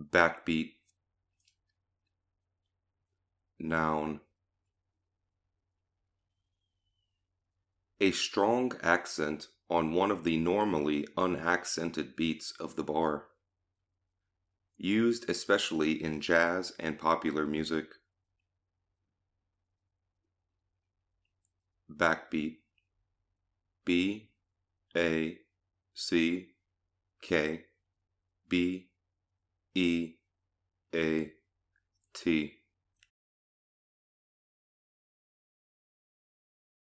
backbeat noun. A strong accent on one of the normally unaccented beats of the bar. Used especially in jazz and popular music. Backbeat. B a c k b E A T